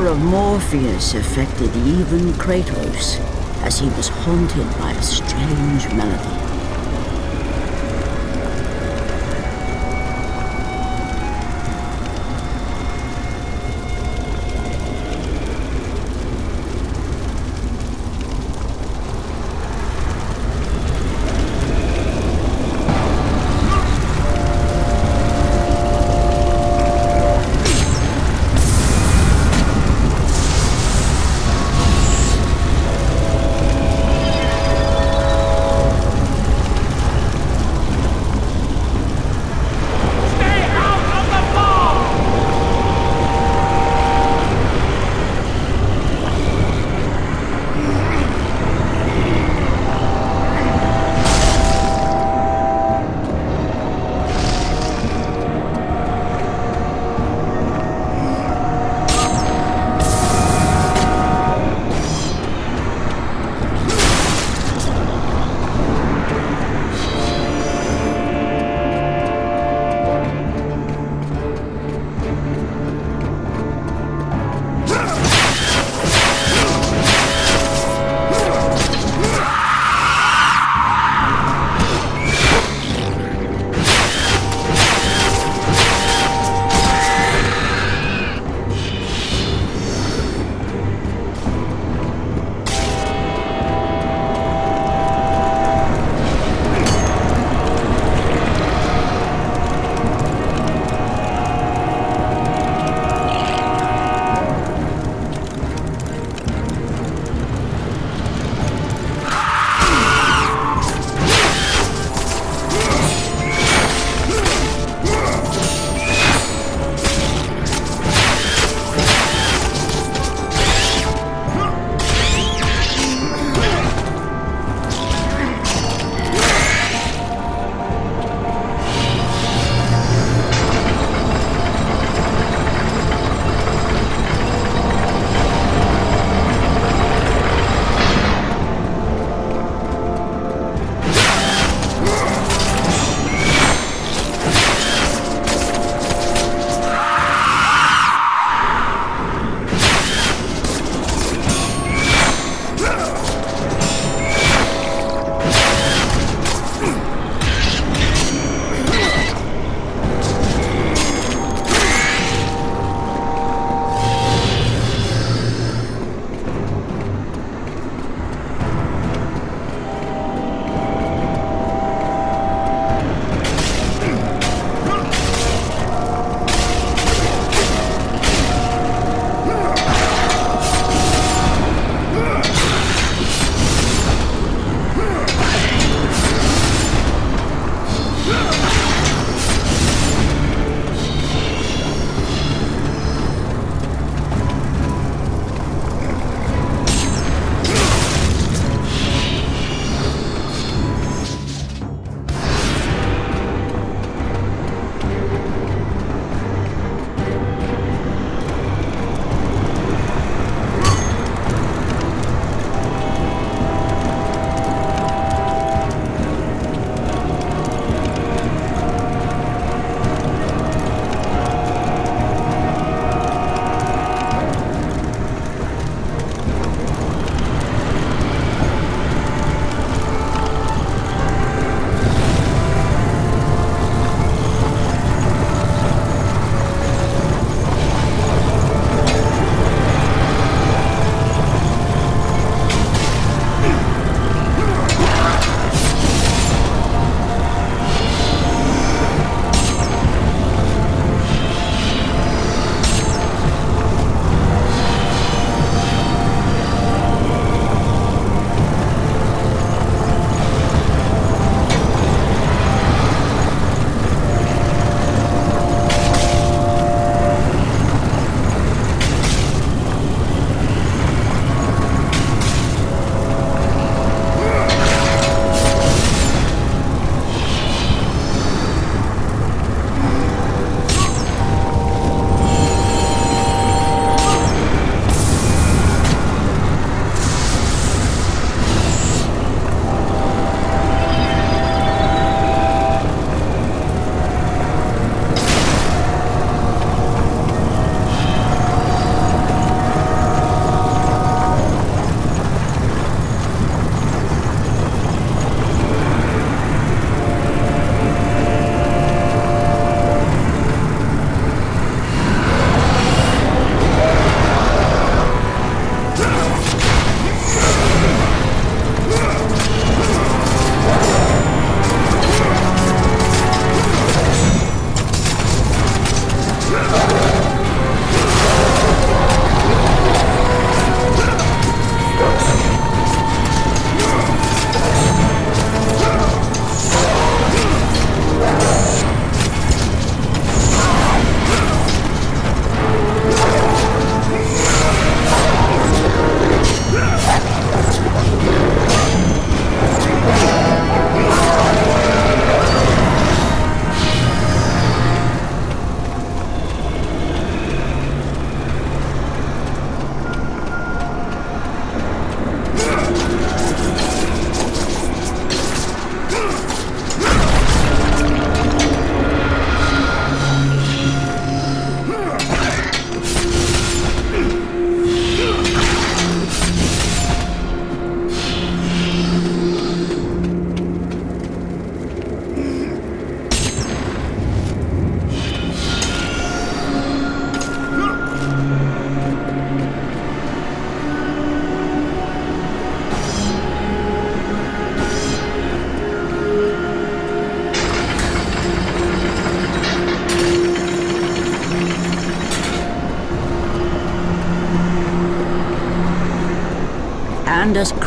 power of Morpheus affected even Kratos, as he was haunted by a strange melody.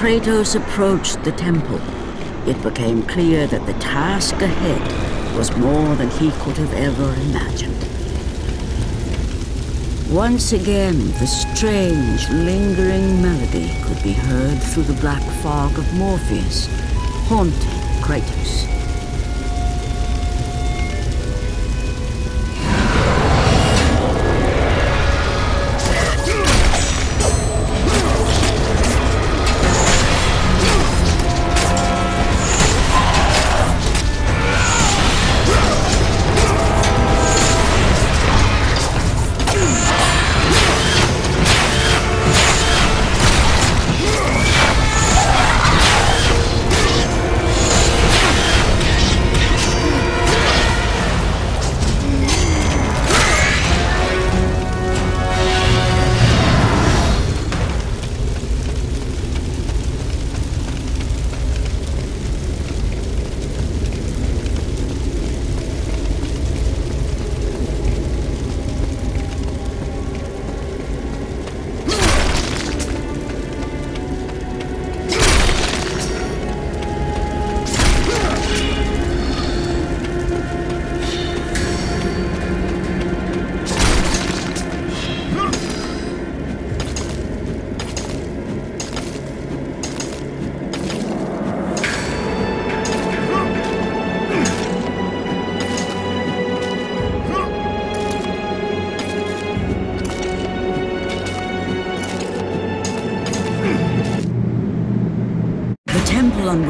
Kratos approached the temple, it became clear that the task ahead was more than he could have ever imagined. Once again, the strange, lingering melody could be heard through the black fog of Morpheus, haunting Kratos.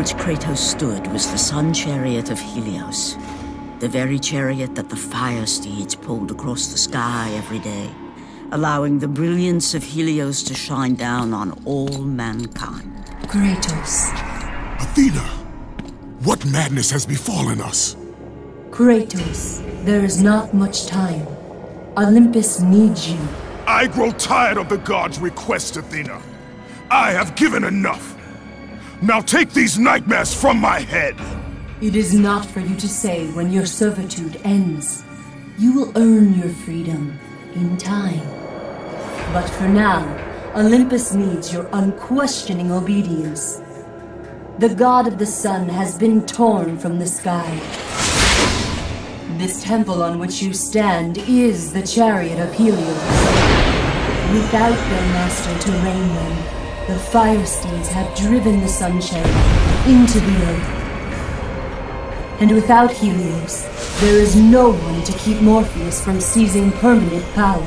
Which Kratos stood was the sun chariot of Helios. The very chariot that the fire steeds pulled across the sky every day, allowing the brilliance of Helios to shine down on all mankind. Kratos. Athena! What madness has befallen us? Kratos, there is not much time. Olympus needs you. I grow tired of the gods' requests, Athena. I have given enough. Now take these nightmares from my head! It is not for you to say when your servitude ends. You will earn your freedom in time. But for now, Olympus needs your unquestioning obedience. The god of the sun has been torn from the sky. This temple on which you stand is the chariot of Helios. Without their master to rein them, the fire steeds have driven the sun chariot into the earth. And without Helios, there is no one to keep Morpheus from seizing permanent power.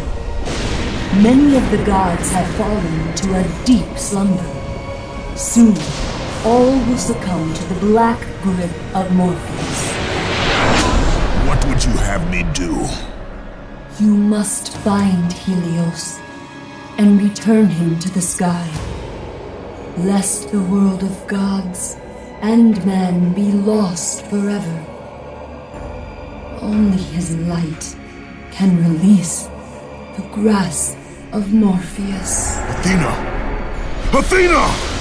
Many of the gods have fallen to a deep slumber. Soon, all will succumb to the black grip of Morpheus. What would you have me do? You must find Helios and return him to the sky lest the world of gods and men be lost forever. Only his light can release the grasp of Morpheus. Athena! Athena!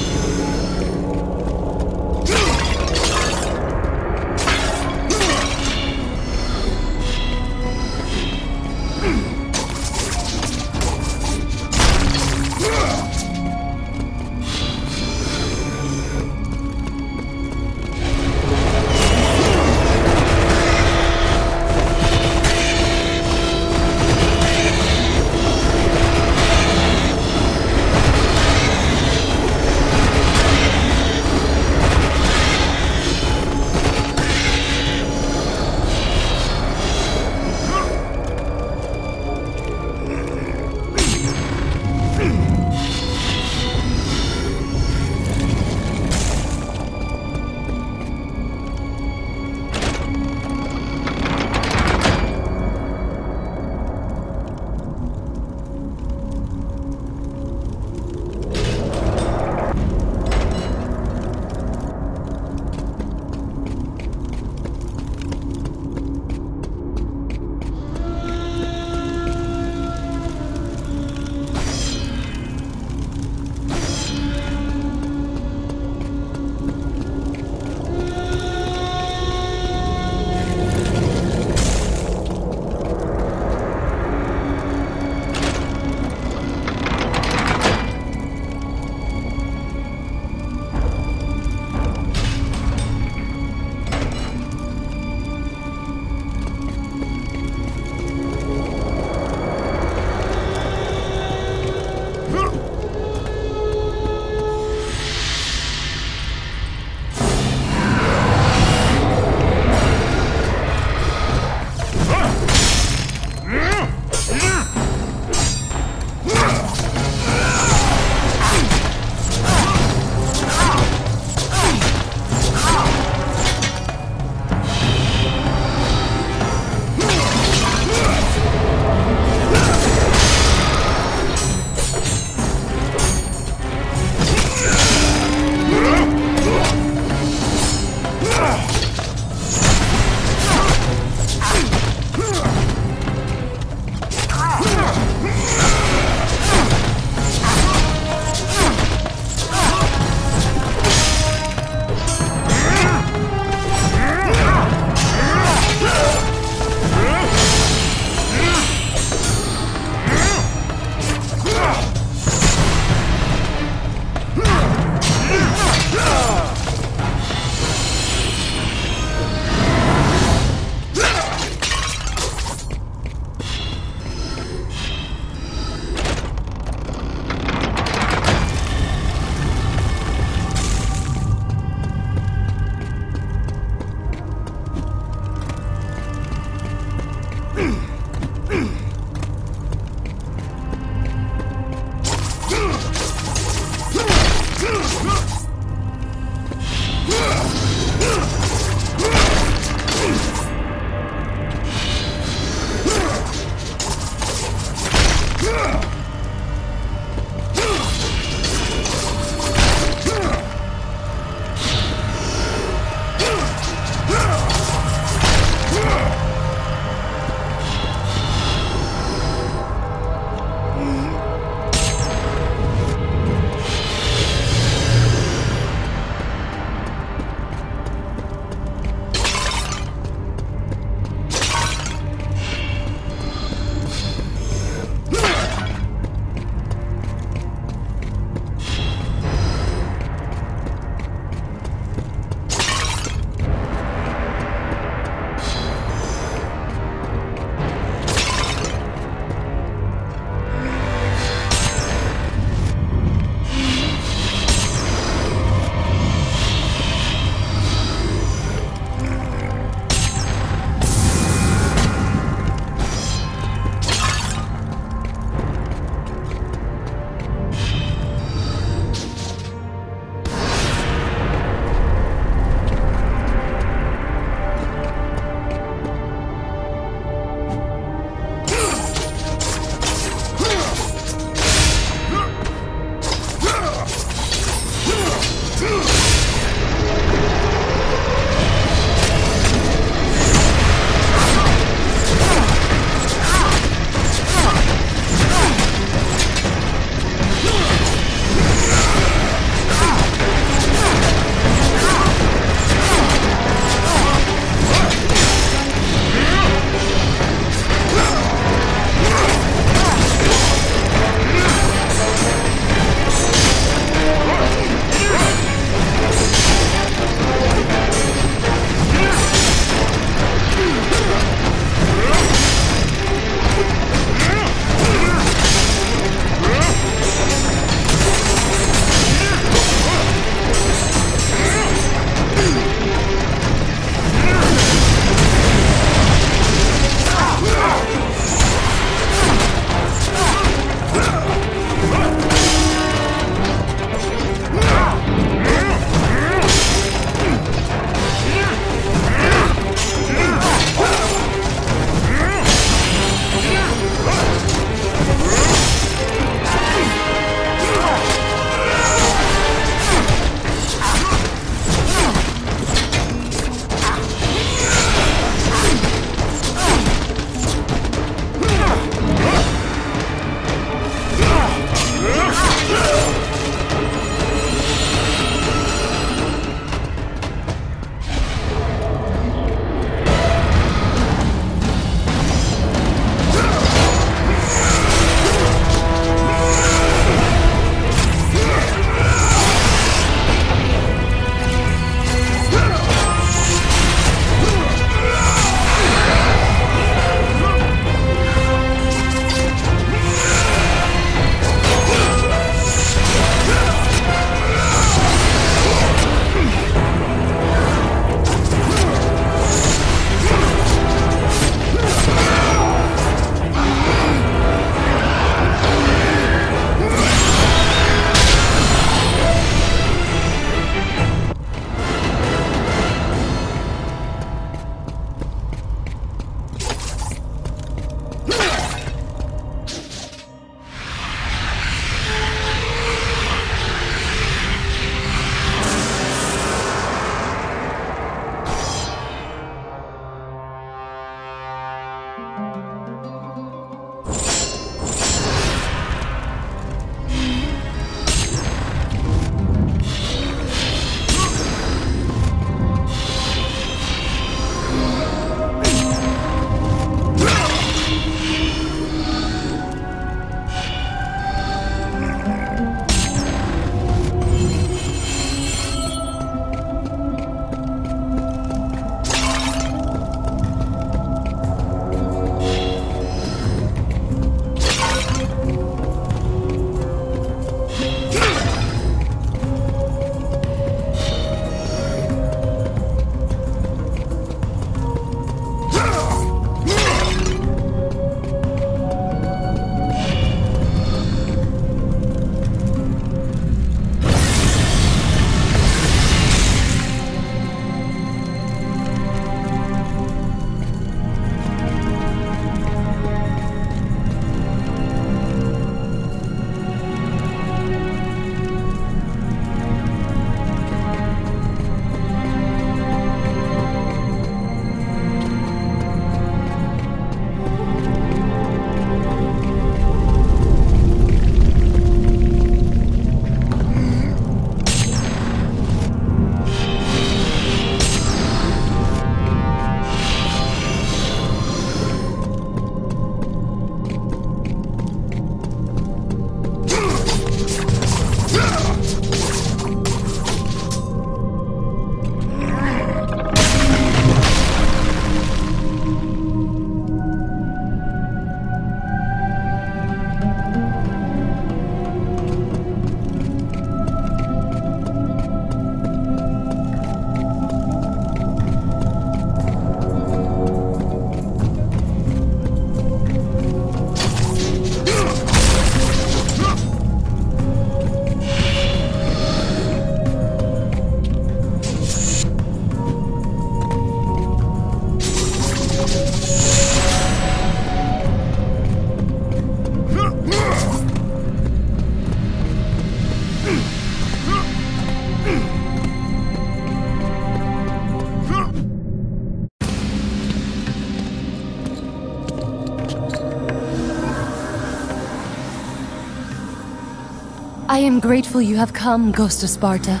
I am grateful you have come, Ghost of Sparta.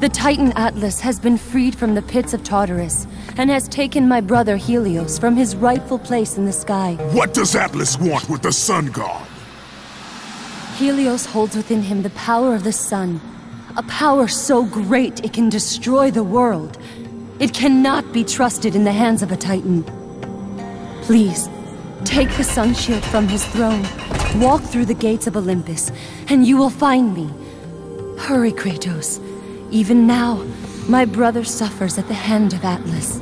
The Titan Atlas has been freed from the pits of Tartarus, and has taken my brother Helios from his rightful place in the sky. What does Atlas want with the Sun God? Helios holds within him the power of the sun, a power so great it can destroy the world. It cannot be trusted in the hands of a Titan. Please, take the Sun Shield from his throne, walk through the gates of Olympus, and you will find me. Hurry, Kratos. Even now, my brother suffers at the hand of Atlas.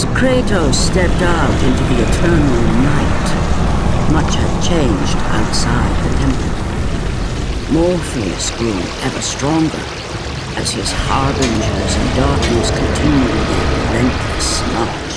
As Kratos stepped out into the eternal night, much had changed outside the temple. Morpheus grew ever stronger as his harbingers and darkness continued their relentless march.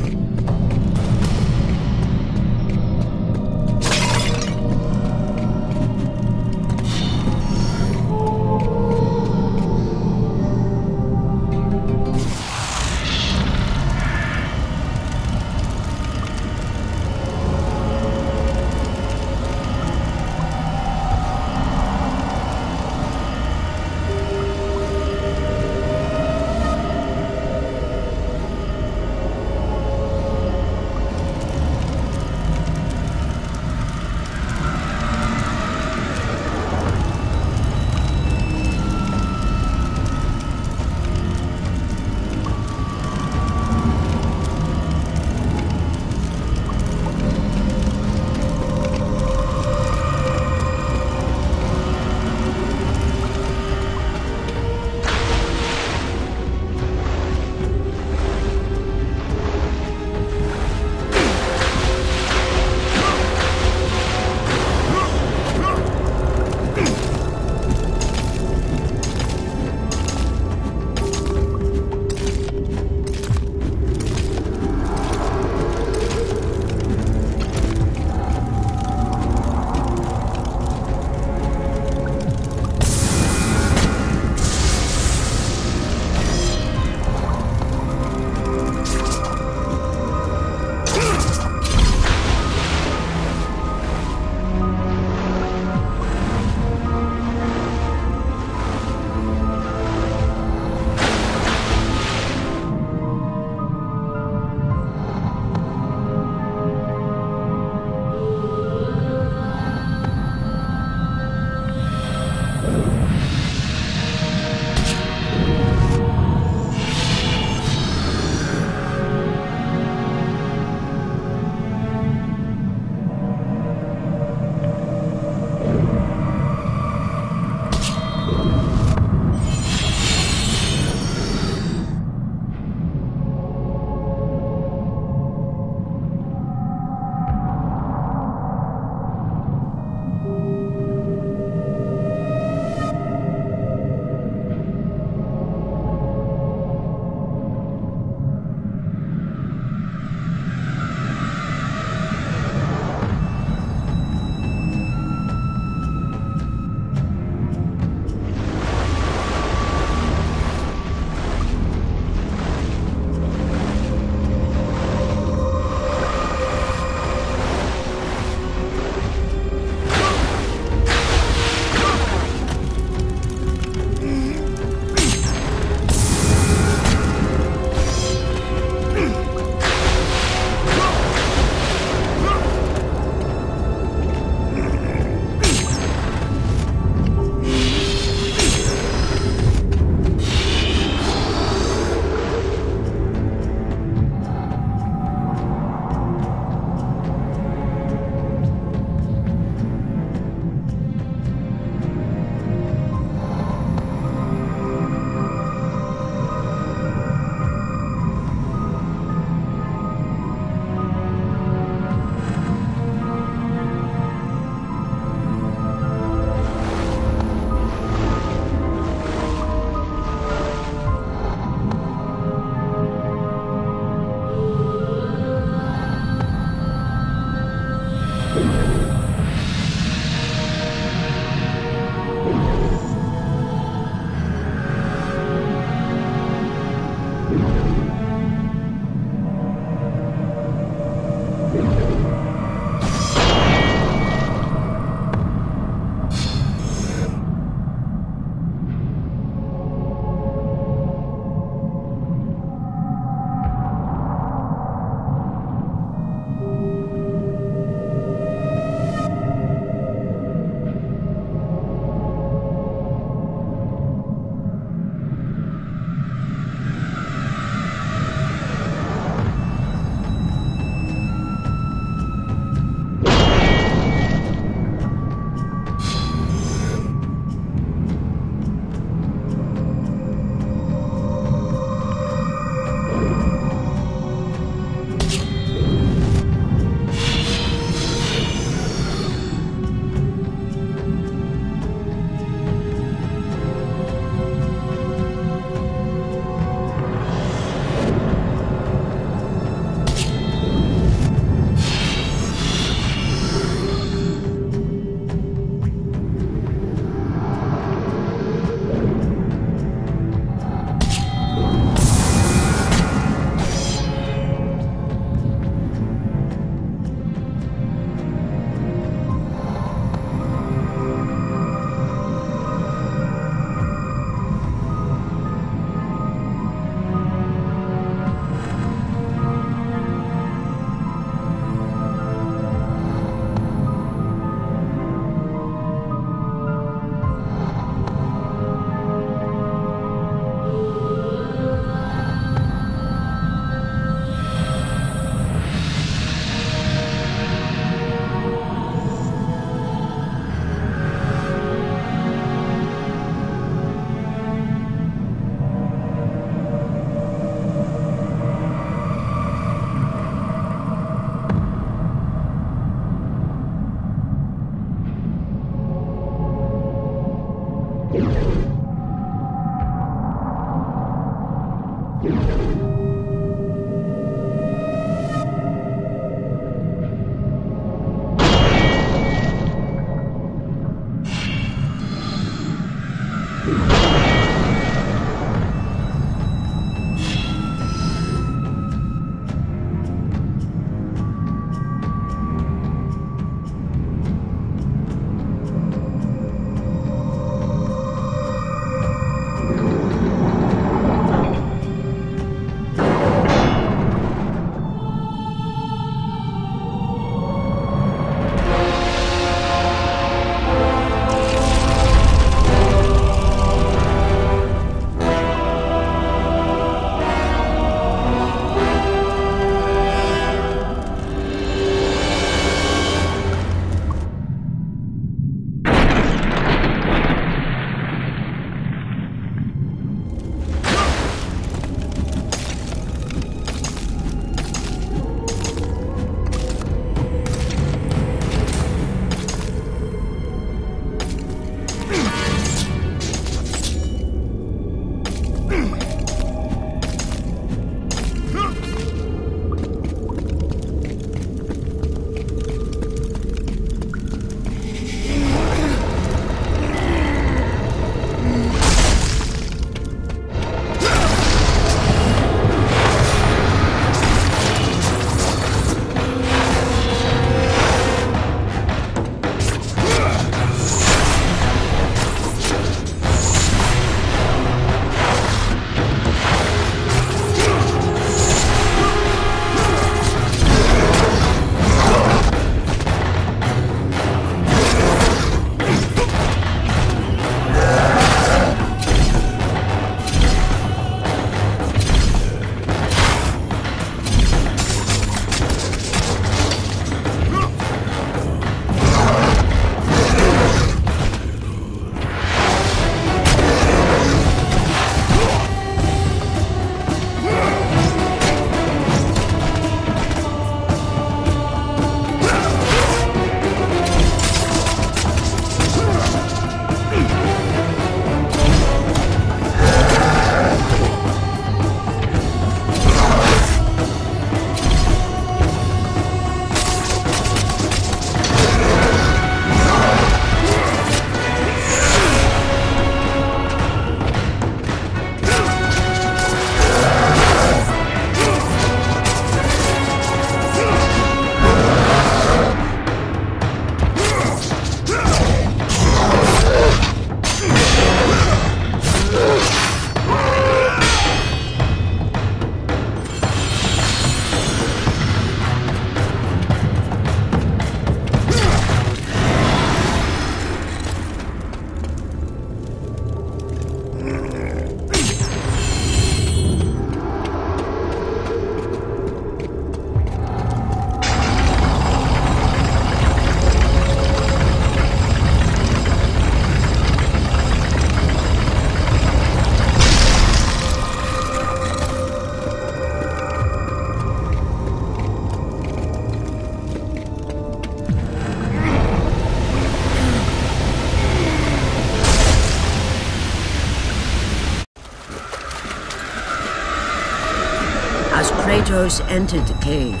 Kratos entered the cave,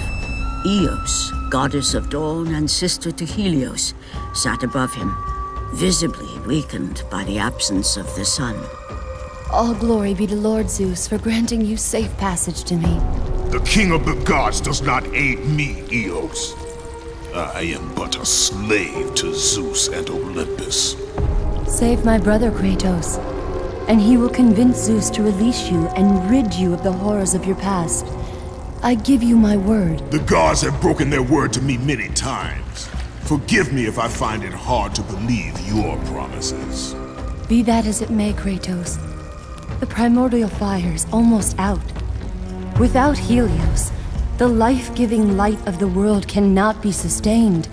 Eos, goddess of dawn and sister to Helios, sat above him, visibly weakened by the absence of the sun. All glory be to Lord Zeus for granting you safe passage to me. The king of the gods does not aid me, Eos. I am but a slave to Zeus and Olympus. Save my brother Kratos, and he will convince Zeus to release you and rid you of the horrors of your past. I give you my word. The gods have broken their word to me many times. Forgive me if I find it hard to believe your promises. Be that as it may, Kratos. The primordial fire is almost out. Without Helios, the life-giving light of the world cannot be sustained.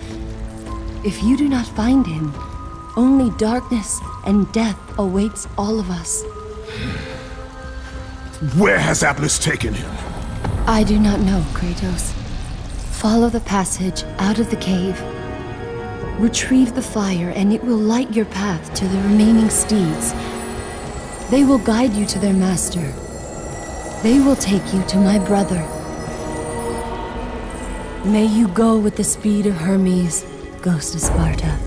If you do not find him, only darkness and death awaits all of us. Where has Atlas taken him? I do not know, Kratos. Follow the passage out of the cave. Retrieve the fire and it will light your path to the remaining steeds. They will guide you to their master. They will take you to my brother. May you go with the speed of Hermes, Ghost of Sparta.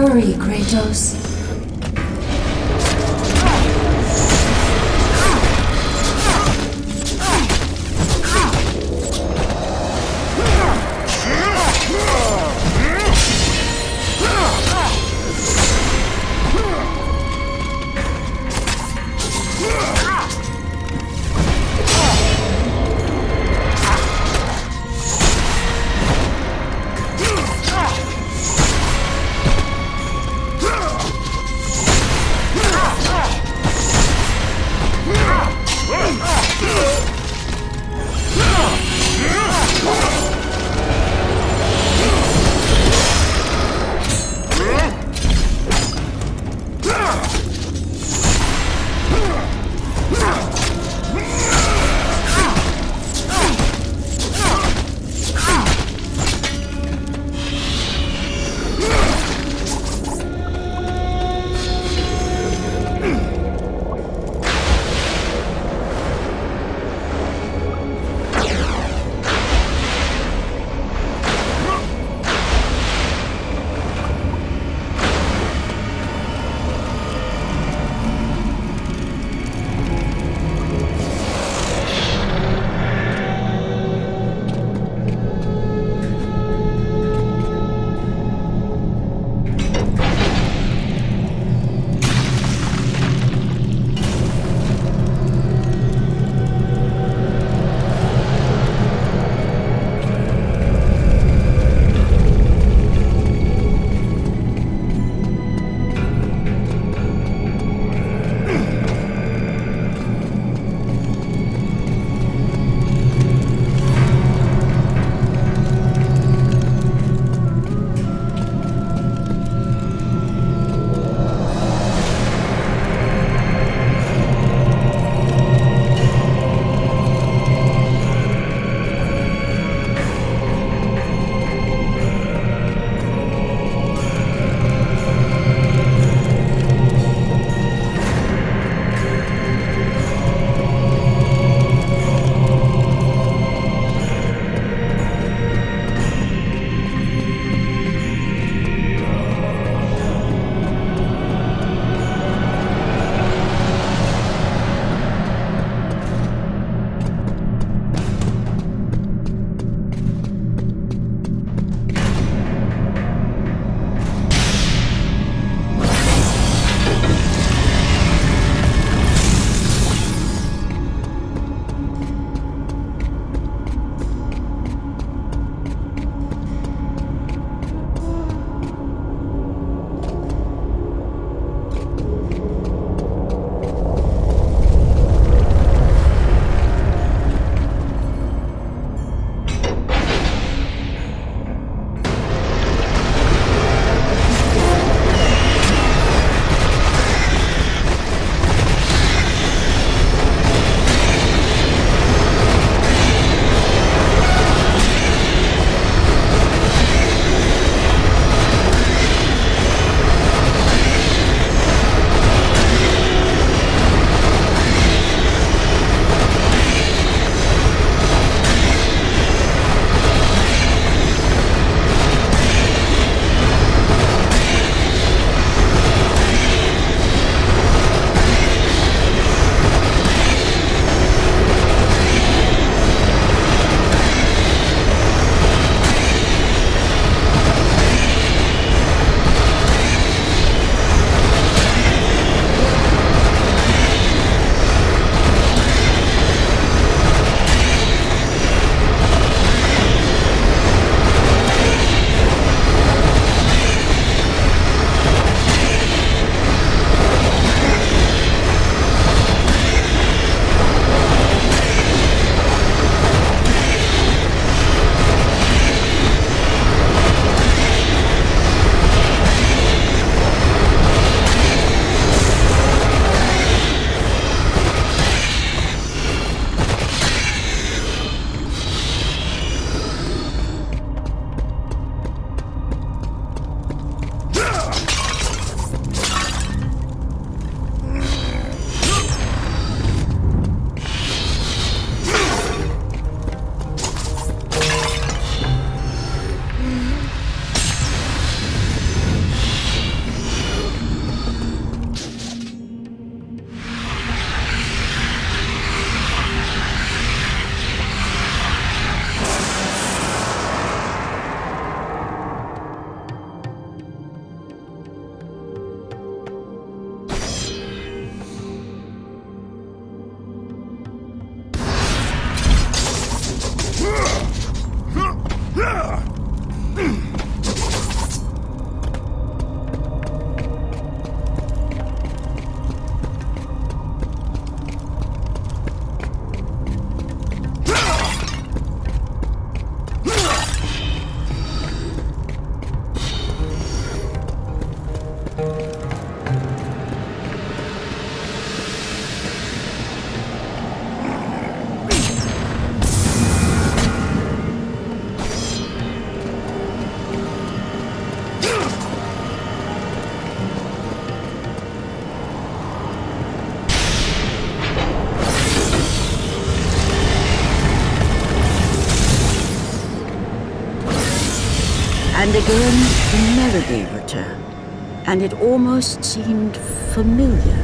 Hurry, Kratos. The melody returned, and it almost seemed familiar.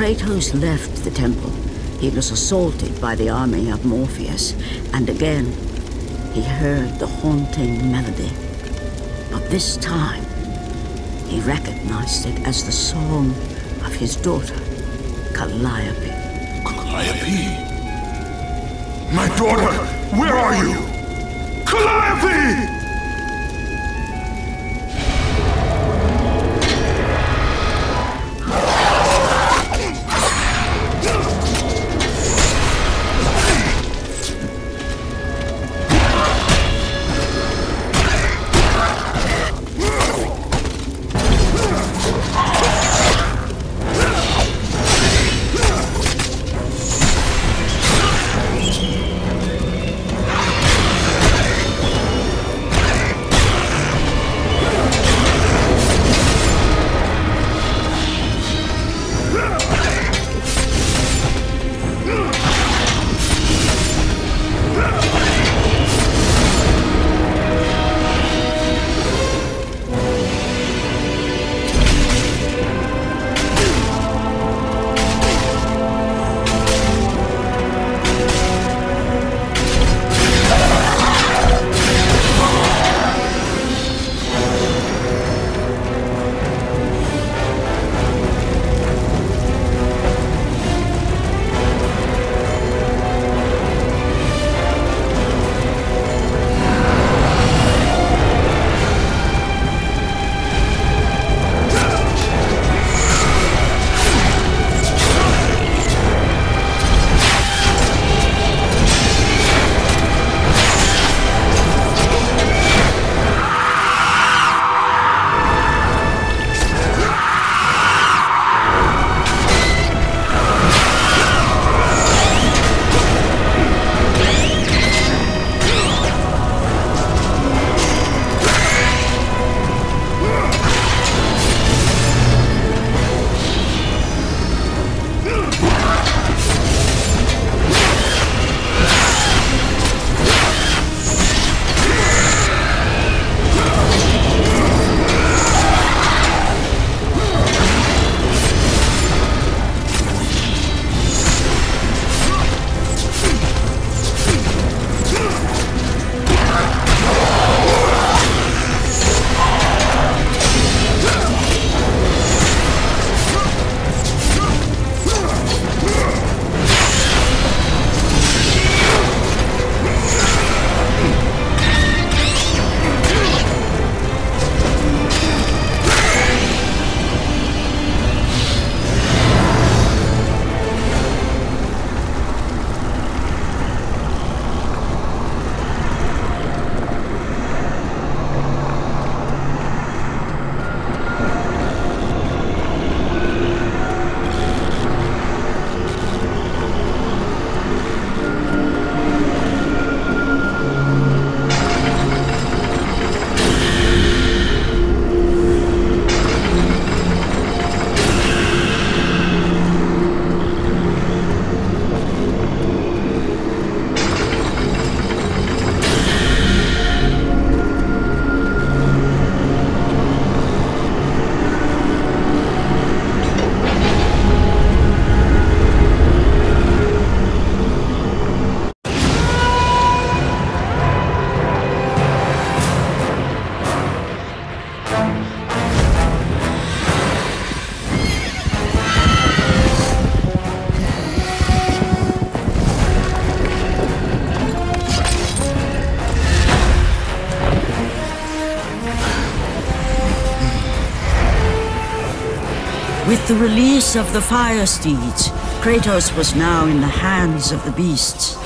Kratos left the temple, he was assaulted by the army of Morpheus, and again he heard the haunting melody. But this time, he recognized it as the song of his daughter, Calliope. Calliope? My daughter, where are you? Calliope! With the release of the Fire Steeds, Kratos was now in the hands of the beasts.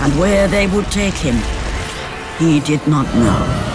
And where they would take him, he did not know.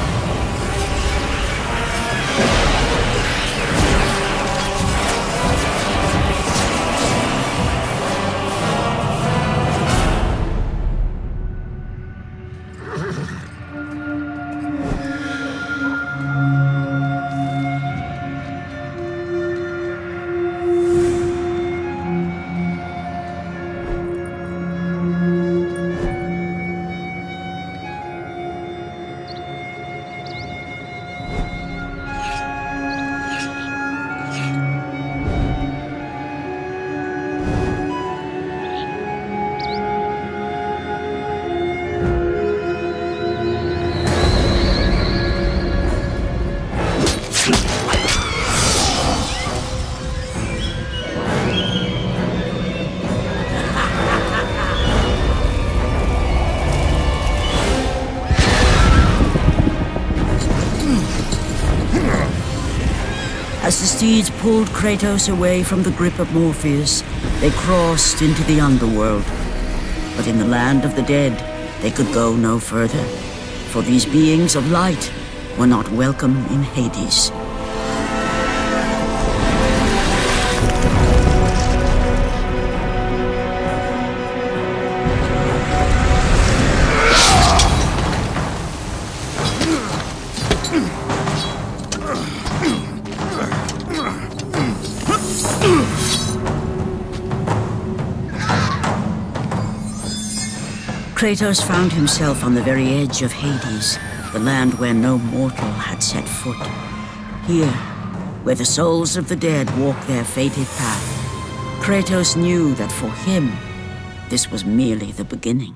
Pulled Kratos away from the grip of Morpheus, they crossed into the underworld. But in the land of the dead, they could go no further, for these beings of light were not welcome in Hades. Kratos found himself on the very edge of Hades, the land where no mortal had set foot. Here, where the souls of the dead walk their fated path, Kratos knew that for him, this was merely the beginning.